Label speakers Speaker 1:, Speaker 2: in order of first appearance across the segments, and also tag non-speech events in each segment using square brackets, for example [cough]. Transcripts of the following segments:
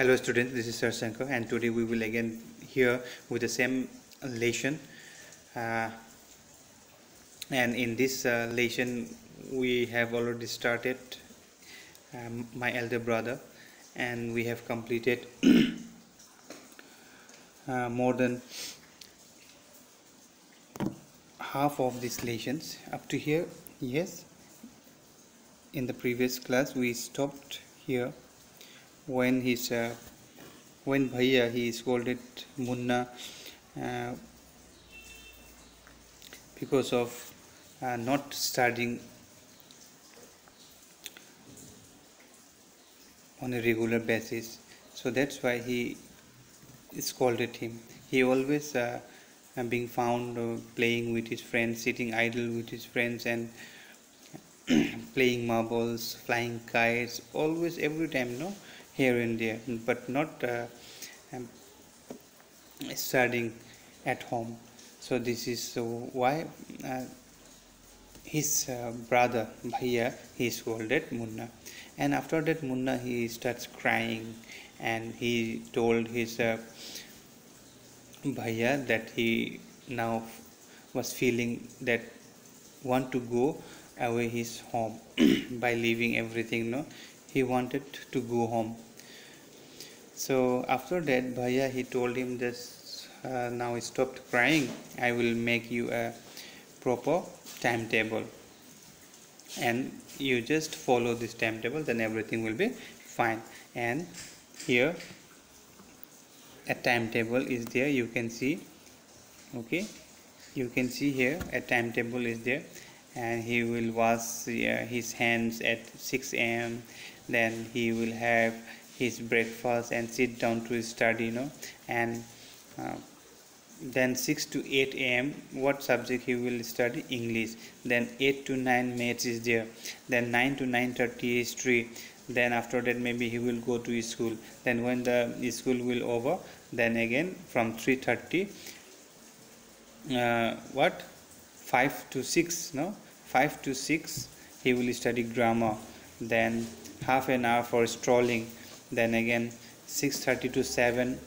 Speaker 1: Hello students, this is Sir Shankar and today we will again here with the same lesson. Uh, and in this uh, lesson we have already started um, my elder brother and we have completed [coughs] uh, more than half of these lessons. Up to here yes. In the previous class we stopped here when his uh, when Bhaiya he scolded Munna uh, because of uh, not studying on a regular basis. So that's why he scolded him. He always uh, being found uh, playing with his friends sitting idle with his friends and [clears throat] playing marbles flying kites always every time no here and there but not uh, um, studying at home. So this is why uh, his uh, brother Bhaiya he scolded Munna. And after that Munna he starts crying and he told his uh, Bhaiya that he now was feeling that want to go away his home. [clears throat] By leaving everything no he wanted to go home so after that bhaiya he told him this uh, now he stopped crying. I will make you a proper timetable. And you just follow this timetable then everything will be fine. And here a timetable is there. You can see okay? You can see here a timetable is there. And he will wash uh, his hands at 6 a.m then he will have his breakfast and sit down to study you know. And uh, then 6 to 8 am what subject he will study? English. Then 8 to 9 maths is there. Then 9 to 9:30 history then after that maybe he will go to his school. Then when the school will over then again from 3:30 uh, what? 5 to 6 no? 5 to 6 he will study grammar. Then half an hour for strolling then again 6.30 to 7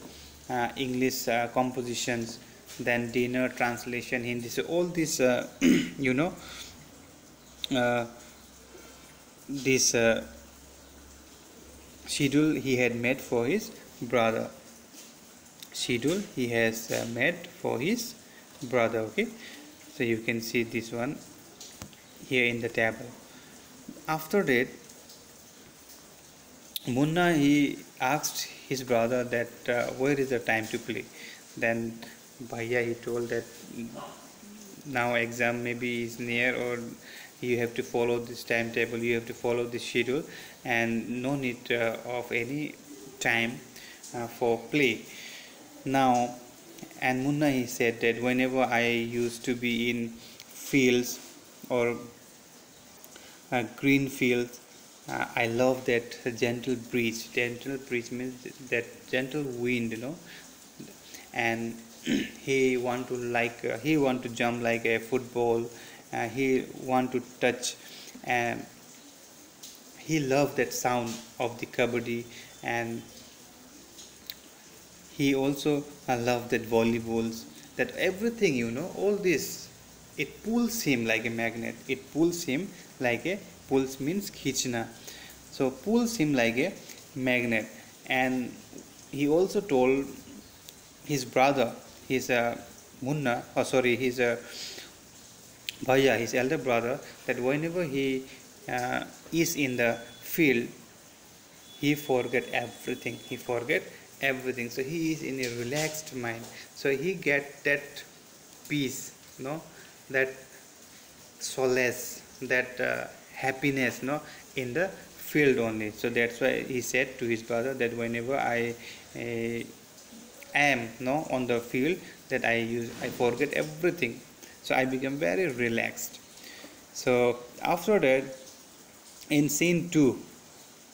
Speaker 1: uh, English uh, compositions. Then dinner translation Hindi. So all this uh, [clears throat] you know uh, this uh, schedule he had made for his brother. Schedule he has uh, made for his brother okay? So you can see this one here in the table. After that Munna he asked his brother that uh, where is the time to play. Then Bhaiya he told that now exam maybe is near or you have to follow this timetable, you have to follow this schedule and no need uh, of any time uh, for play. Now and Munna he said that whenever I used to be in fields or uh, green fields uh, I love that gentle breeze. Gentle breeze means that gentle wind, you know. And [clears throat] he want to like uh, he want to jump like a football. Uh, he want to touch, and he loved that sound of the kabaddi, and he also uh, loved that volleyballs. That everything, you know, all this, it pulls him like a magnet. It pulls him like a pulls means khichna so pulls him like a magnet. And he also told his brother his uh, munna oh sorry his uh, bhaiya his elder brother that whenever he uh, is in the field he forget everything. He forget everything. So he is in a relaxed mind. So he get that peace you know that solace that uh, happiness no in the field only. So that's why he said to his brother that whenever i uh, am no on the field that i use i forget everything. So i become very relaxed. So after that in scene 2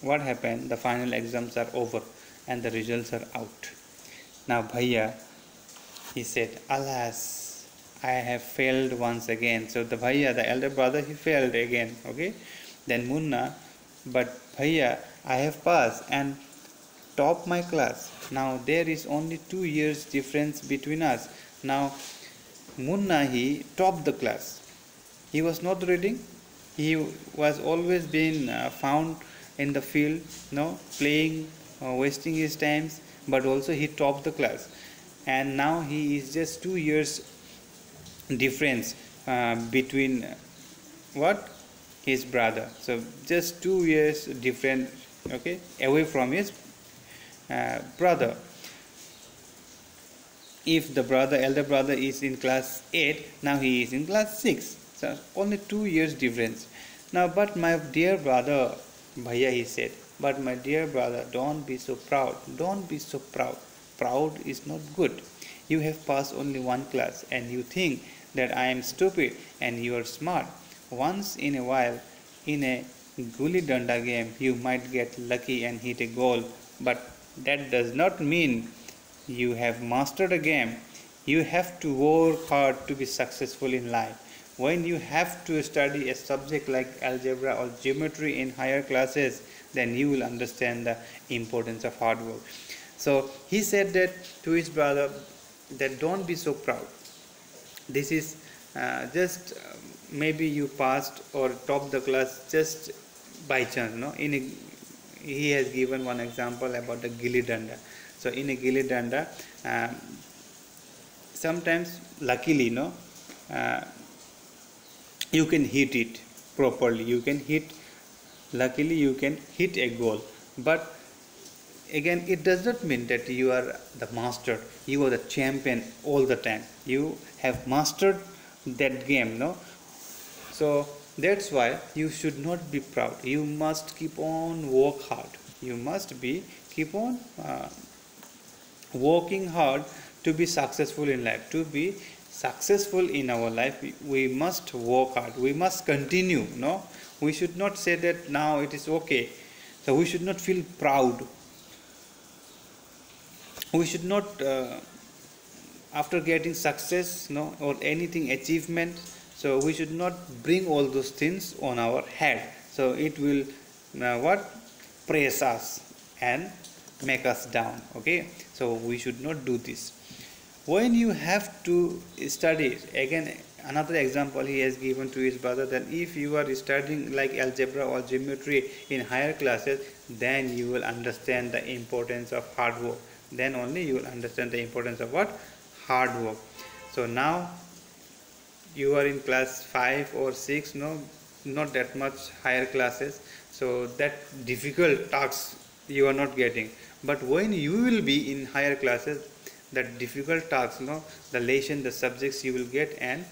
Speaker 1: what happened? The final exams are over and the results are out. Now bhaiya he said alas I have failed once again. So the Bhaiya, the elder brother, he failed again. Okay. Then Munna, but Bhaiya, I have passed. And top my class. Now there is only two years difference between us. Now Munna he topped the class. He was not reading. He was always being uh, found in the field, no, playing, uh, wasting his times. But also he topped the class, and now he is just two years difference uh, between what? His brother. So just two years different, okay, away from his uh, brother. If the brother elder brother is in class 8 now he is in class 6 so only 2 years difference. Now but my dear brother bhaiya he said but my dear brother don't be so proud. Don't be so proud. Proud is not good. You have passed only one class and you think that i am stupid and you are smart once in a while in a gully danda game you might get lucky and hit a goal but that does not mean you have mastered a game, you have to work hard to be successful in life. When you have to study a subject like algebra or geometry in higher classes, then you will understand the importance of hard work. So he said that to his brother that don't be so proud. This is uh, just uh, maybe you passed or topped the class just by chance. No, in a, he has given one example about the gilli danda so in a gilli danda, uh, sometimes luckily, no, uh, you can hit it properly. You can hit. Luckily, you can hit a goal. But again, it does not mean that you are the master. You are the champion all the time. You have mastered that game, no. So that's why you should not be proud. You must keep on work hard. You must be keep on. Uh, working hard to be successful in life to be successful in our life we must work hard we must continue no we should not say that now it is okay so we should not feel proud we should not uh, after getting success no or anything achievement so we should not bring all those things on our head. So it will uh, what? Praise us and make us down okay? So we should not do this. When you have to study again another example he has given to his brother that if you are studying like algebra or geometry in higher classes then you will understand the importance of hard work then only you will understand the importance of what? Hard work. So now you are in class 5 or 6 no not that much higher classes. So that difficult tasks you are not getting. But when you will be in higher classes that difficult tasks know the lesson the subjects you will get and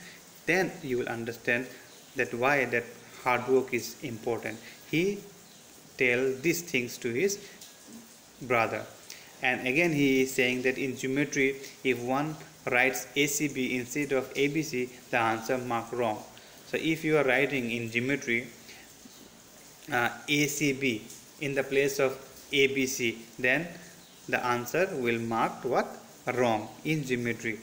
Speaker 1: then you will understand that why that hard work is important. He tell these things to his brother and again he is saying that in geometry if one writes acb instead of abc the answer mark wrong so if you are writing in geometry uh, acb in the place of ABC, then the answer will mark what? Wrong in geometry.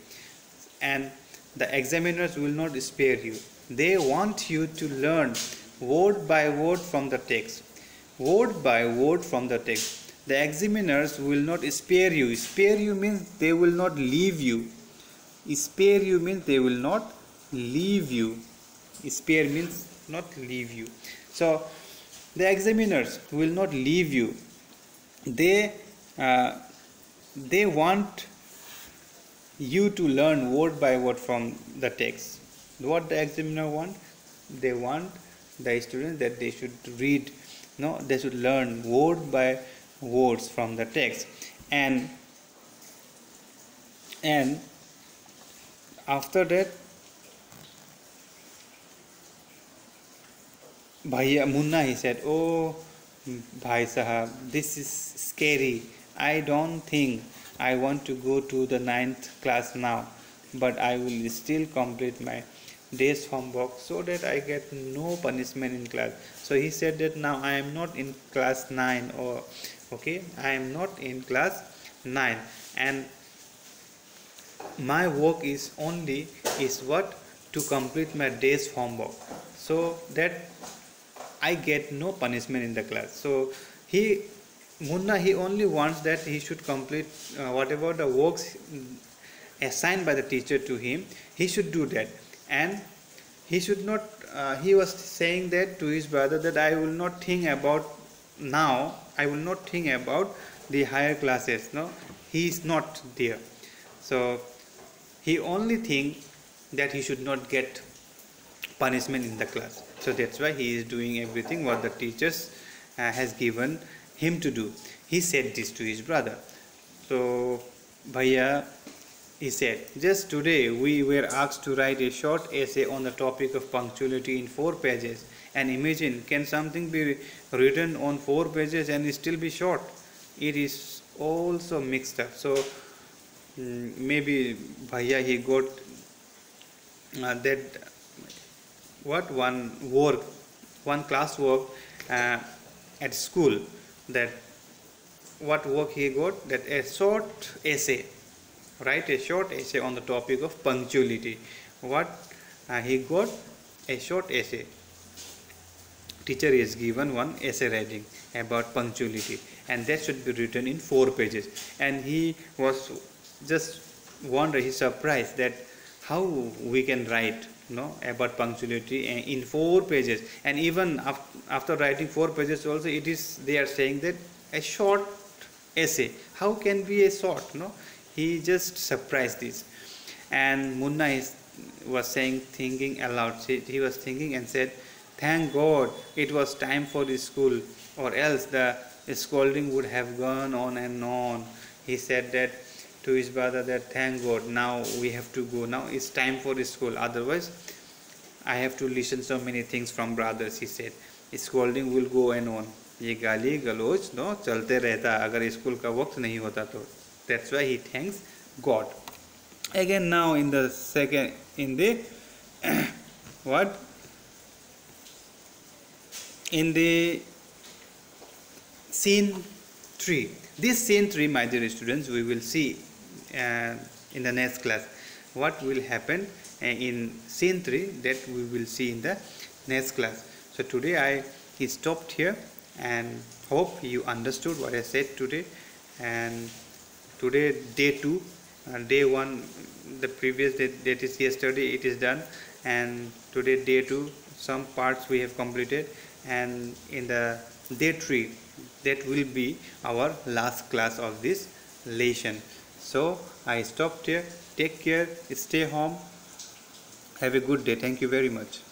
Speaker 1: And the examiners will not spare you. They want you to learn word by word from the text. Word by word from the text. The examiners will not spare you. Spare you means they will not leave you. Spare you means they will not leave you. Spare means not leave you. So the examiners will not leave you they uh, they want you to learn word by word from the text what the examiner want they want the students that they should read no they should learn word by words from the text and and after that Bhaiya Munna he said oh Bhai Sahab, this is scary. I don't think I want to go to the ninth class now, but I will still complete my day's homework so that I get no punishment in class. So he said that now I am not in class 9 or okay, I am not in class 9 and my work is only is what to complete my day's homework. So that I get no punishment in the class. So he Munna he only wants that he should complete uh, whatever the works assigned by the teacher to him he should do that. And he should not uh, he was saying that to his brother that i will not think about now i will not think about the higher classes no? He is not there. So he only think that he should not get punishment in the class. So that's why he is doing everything what the teachers uh, has given him to do. He said this to his brother. So bhaiya he said, Just today we were asked to write a short essay on the topic of punctuality in four pages. And imagine, can something be written on four pages and still be short? It is also mixed up. So mm, maybe Bhaiya he got uh, that what one work, one class work uh, at school that what work he got that a short essay write a short essay on the topic of punctuality what uh, he got a short essay teacher is given one essay writing about punctuality and that should be written in four pages. And he was just wonder he surprised that how we can write you know, about punctuality in four pages. And even after writing four pages also it is they are saying that a short essay. How can be a short no he just surprised this. And munna is, was saying thinking aloud. He was thinking and said thank god it was time for the school or else the scolding would have gone on and on he said that to his brother that thank god now we have to go now it's time for the school otherwise i have to listen so many things from brothers he said scolding will go and on ये गाली गलोच no चलते रहता अगर school का वक्त नहीं होता तो that's why he thanks god again now in the second in the what in the scene 3 this scene 3 my dear students we will see uh, in the next class. What will happen uh, in scene 3 that we will see in the next class. So today i stopped here and hope you understood what i said today. And today day 2 uh, day 1 the previous day that is yesterday it is done. And today day 2 some parts we have completed and in the day 3 that will be our last class of this lesson. So i stopped here. Take care. Stay home. Have a good day. Thank you very much